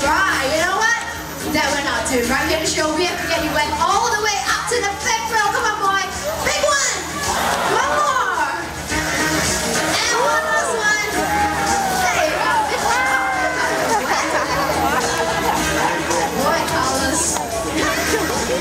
dry. You know what? That we're not doing right here to show. We have to get you wet all the way up to the fifth row. Come on, boy. Big one. One more. And one last one. There you go. Boy, Carlos.